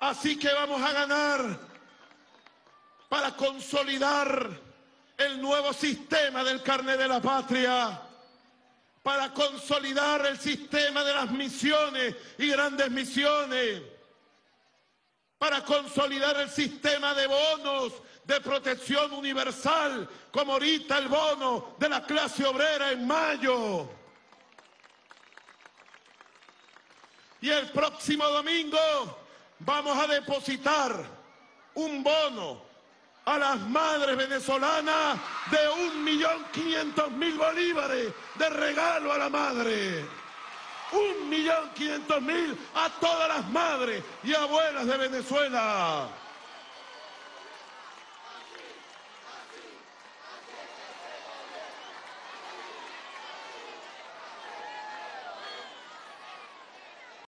Así que vamos a ganar para consolidar el nuevo sistema del carnet de la patria, para consolidar el sistema de las misiones y grandes misiones, para consolidar el sistema de bonos de protección universal, como ahorita el bono de la clase obrera en mayo. Y el próximo domingo vamos a depositar un bono a las madres venezolanas de un millón quinientos mil bolívares de regalo a la madre. Un millón quinientos mil a todas las madres y abuelas de Venezuela.